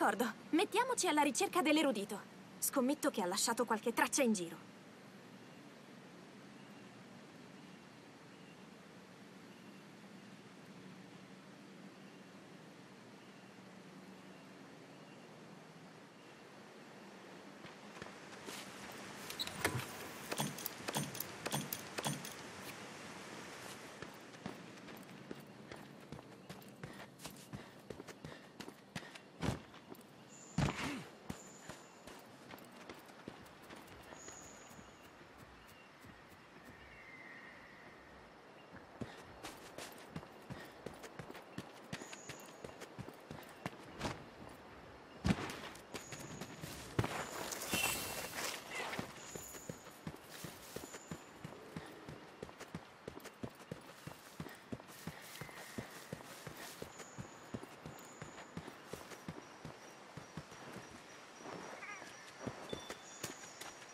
D'accordo, mettiamoci alla ricerca dell'erudito. Scommetto che ha lasciato qualche traccia in giro.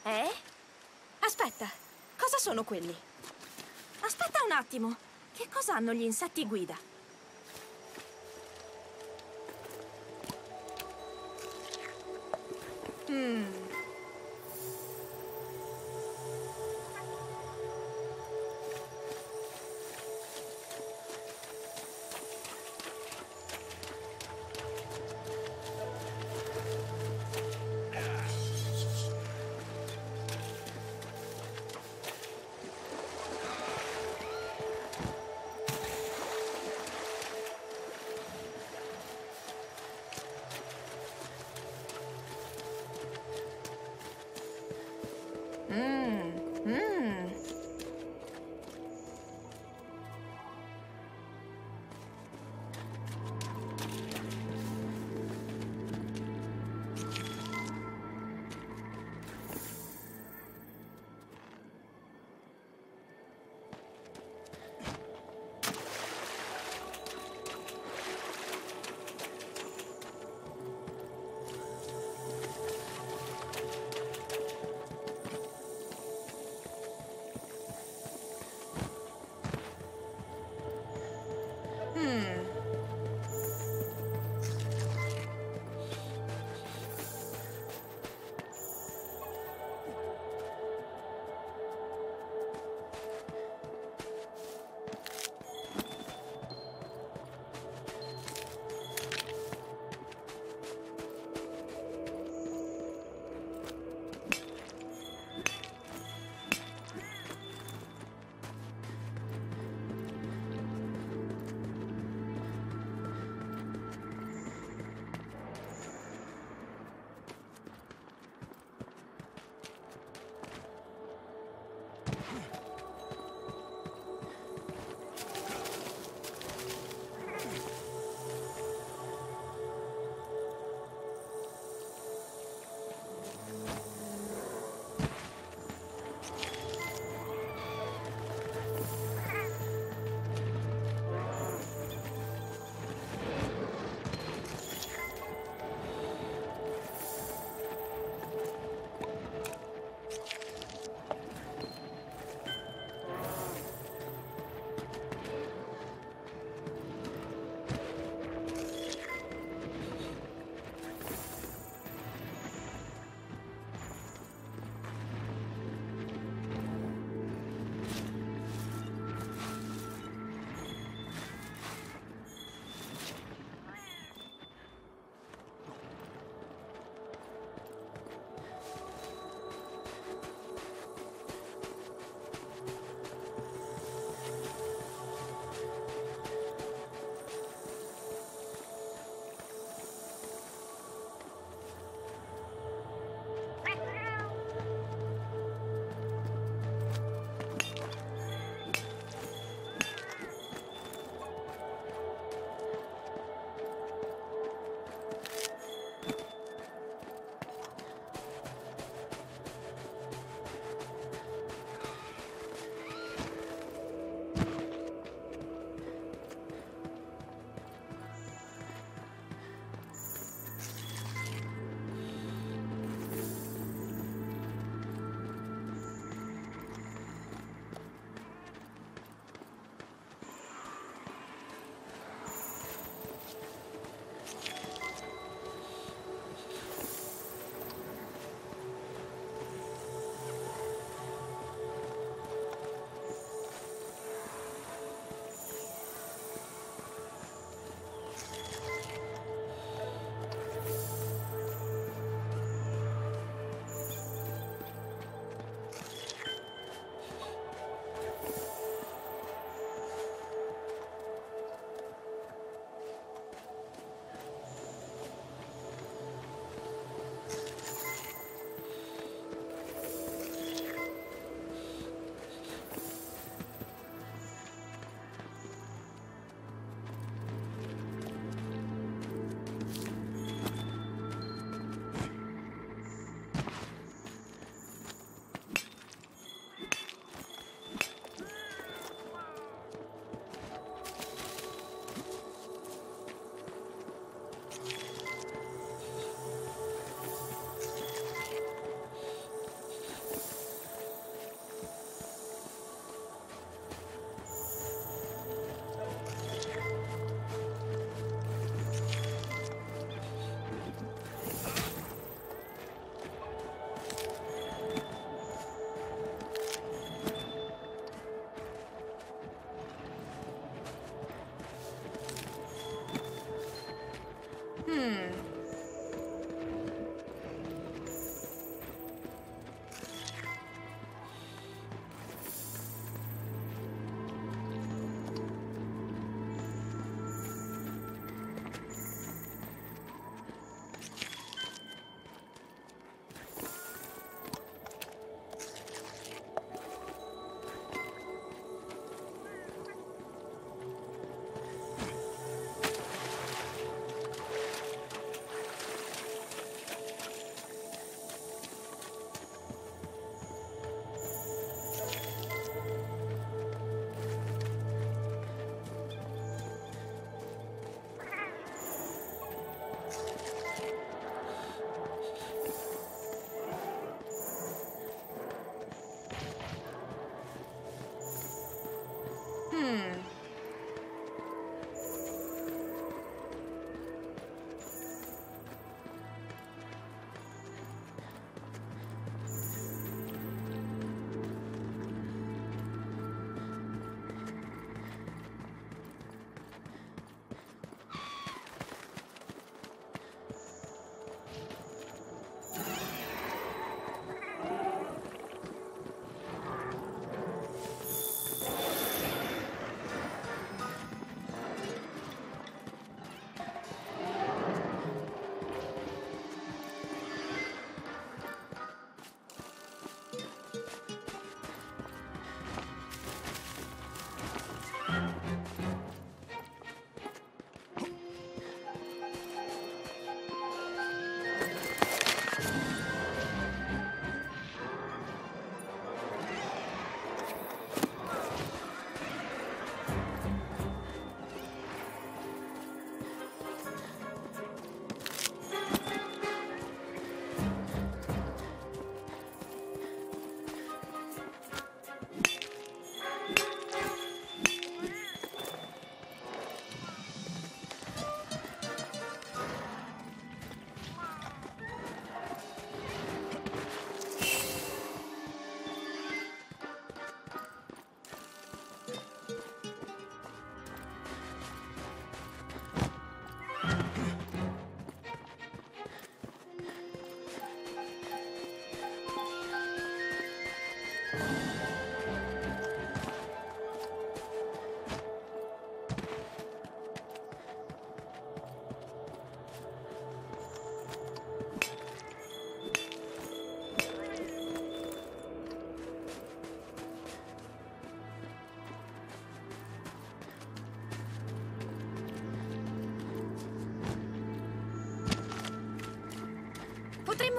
Eh? Aspetta, cosa sono quelli? Aspetta un attimo, che cosa hanno gli insetti guida? Hmm.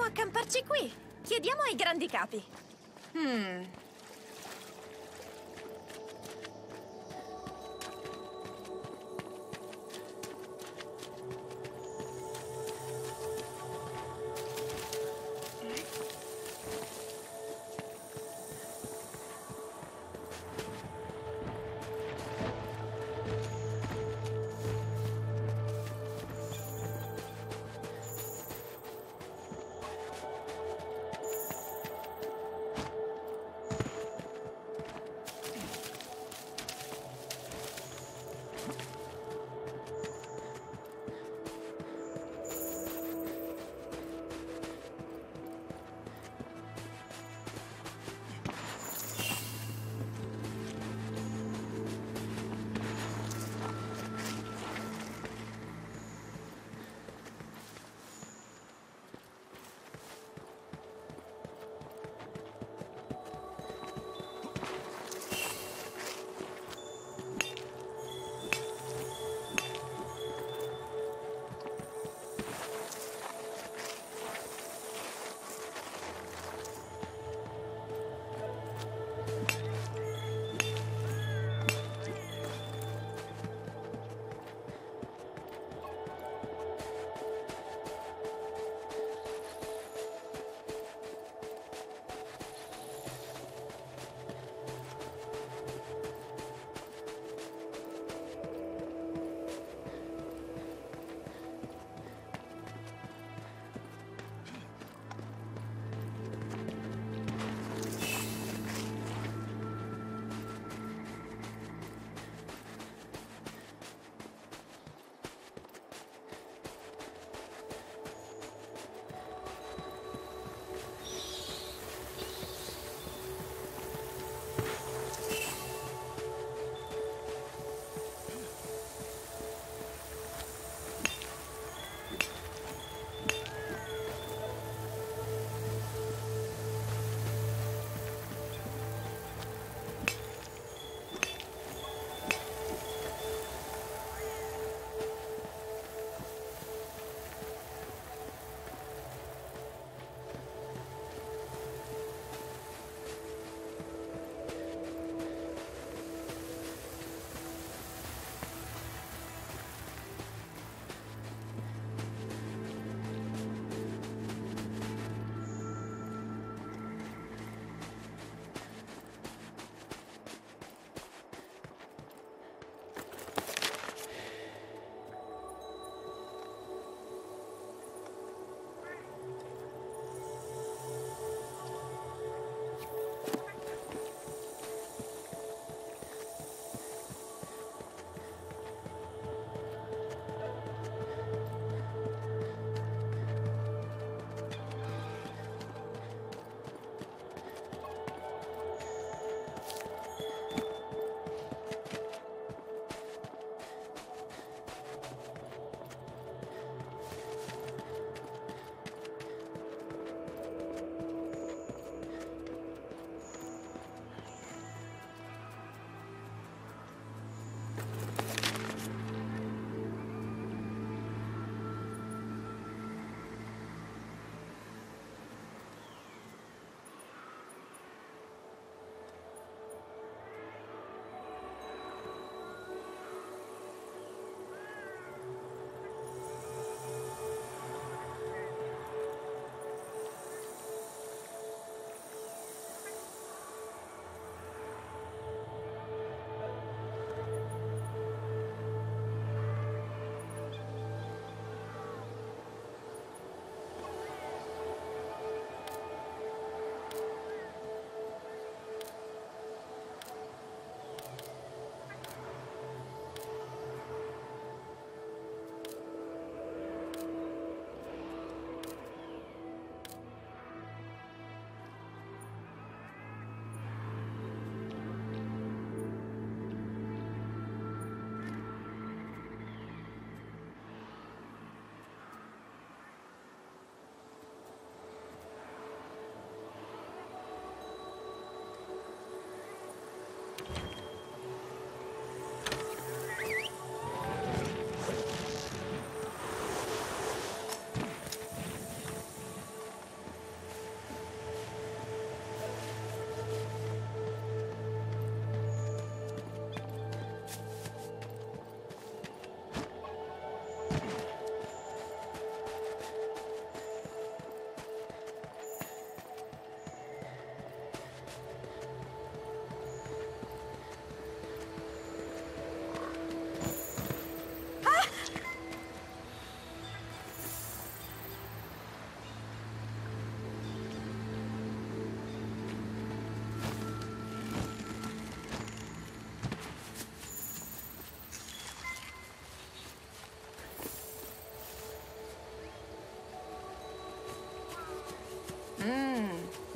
Accamparci qui. Chiediamo ai grandi capi. Hmm.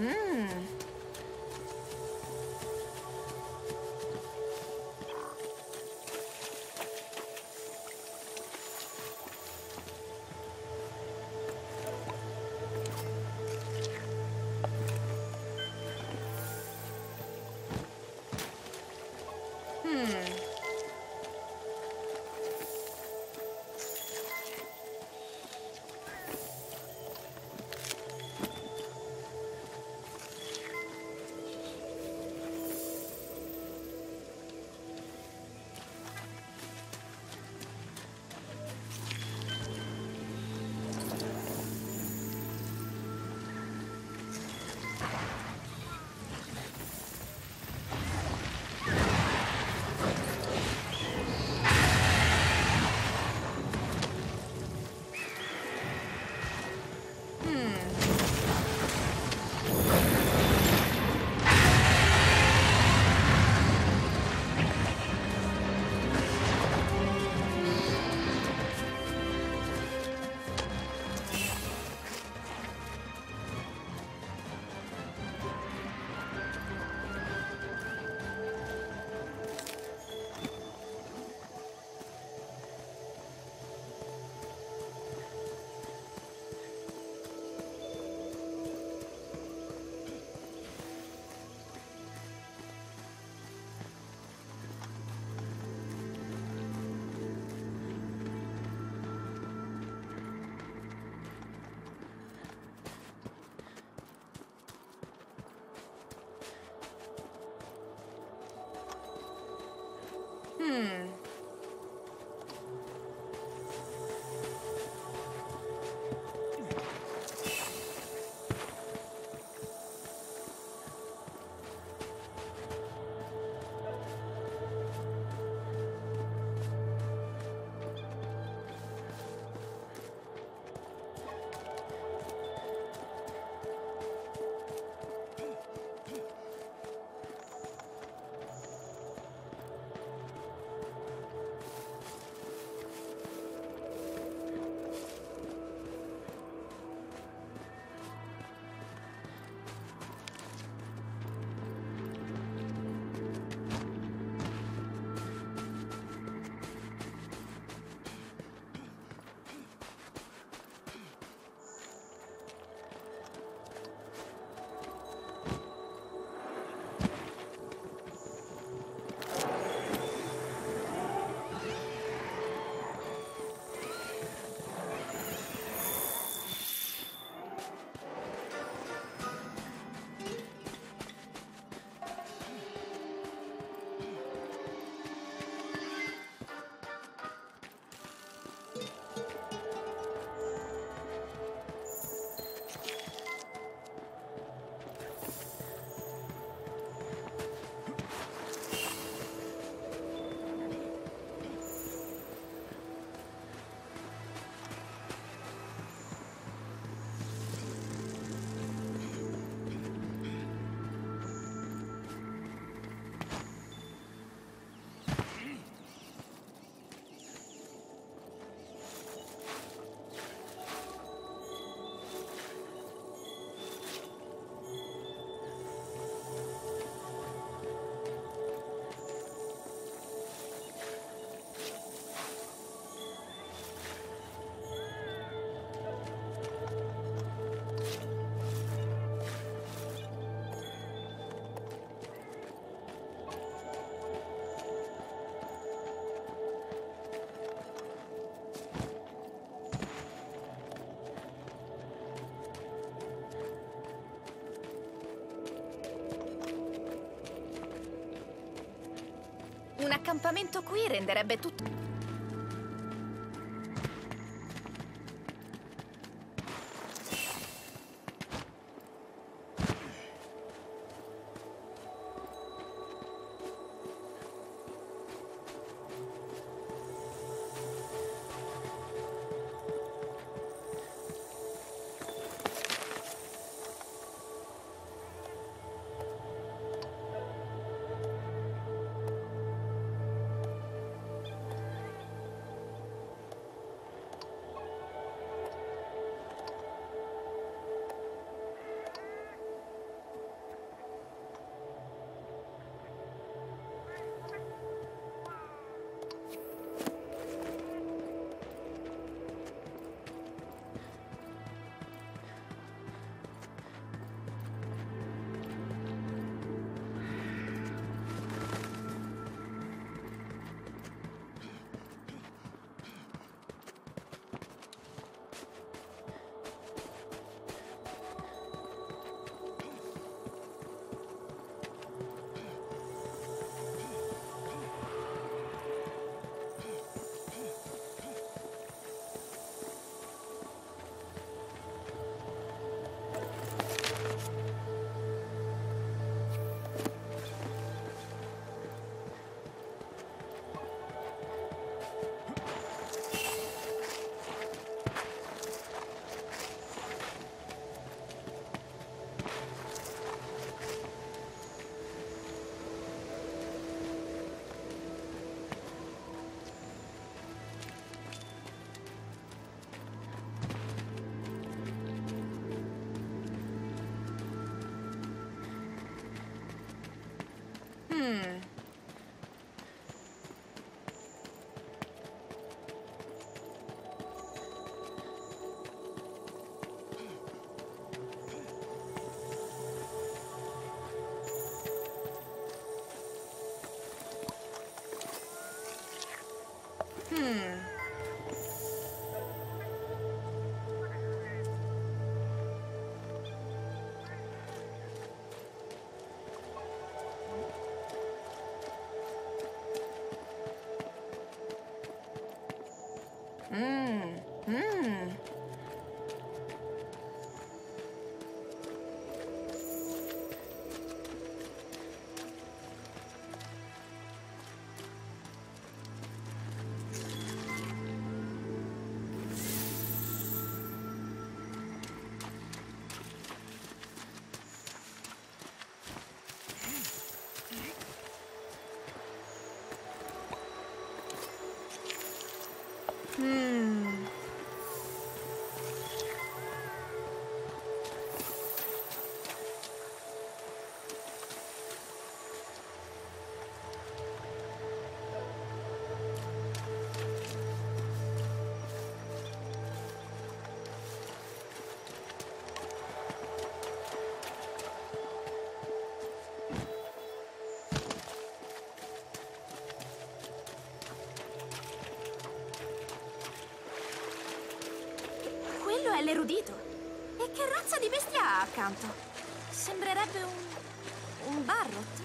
Mmm. Un accampamento qui renderebbe tutto... 嗯嗯。Accanto? Sembrerebbe un... un barrot.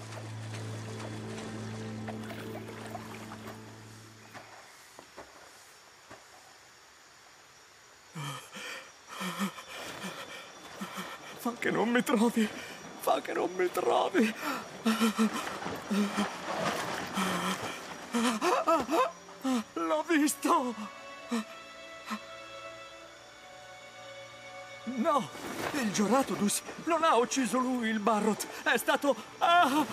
Fa che non mi trovi. Fa che non mi trovi. L'ho visto. No, il Gioratodus non ha ucciso lui il Barrot. È stato... Ah!